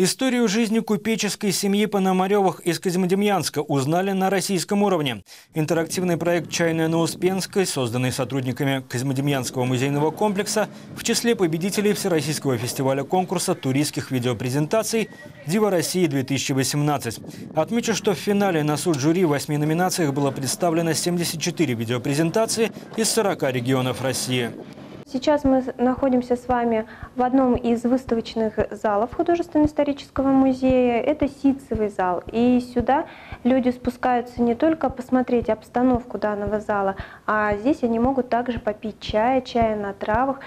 Историю жизни купеческой семьи Пономаревых из Козьмодемьянска узнали на российском уровне. Интерактивный проект «Чайная на Успенской», созданный сотрудниками Козьмодемьянского музейного комплекса, в числе победителей Всероссийского фестиваля конкурса туристских видеопрезентаций «Дива России-2018». Отмечу, что в финале на суд жюри в восьми номинациях было представлено 74 видеопрезентации из 40 регионов России. Сейчас мы находимся с вами в одном из выставочных залов художественно-исторического музея. Это ситцевый зал. И сюда люди спускаются не только посмотреть обстановку данного зала, а здесь они могут также попить чая, чая на травах,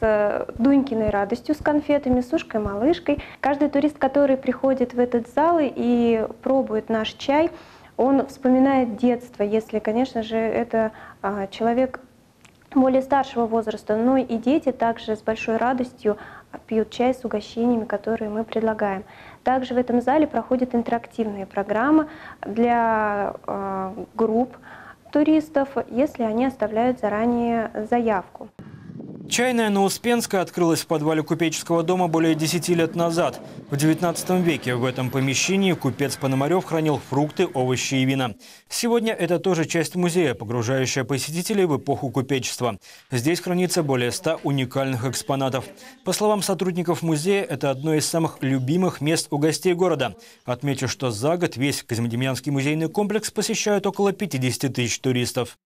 с Дунькиной радостью, с конфетами, с ушкой-малышкой. Каждый турист, который приходит в этот зал и пробует наш чай, он вспоминает детство, если, конечно же, это а, человек более старшего возраста, но и дети также с большой радостью пьют чай с угощениями, которые мы предлагаем. Также в этом зале проходит интерактивная программа для э, групп туристов, если они оставляют заранее заявку. Чайная на Успенской открылась в подвале купеческого дома более 10 лет назад. В 19 веке в этом помещении купец Пономарев хранил фрукты, овощи и вина. Сегодня это тоже часть музея, погружающая посетителей в эпоху купечества. Здесь хранится более 100 уникальных экспонатов. По словам сотрудников музея, это одно из самых любимых мест у гостей города. Отмечу, что за год весь Козьмодемьянский музейный комплекс посещают около 50 тысяч туристов.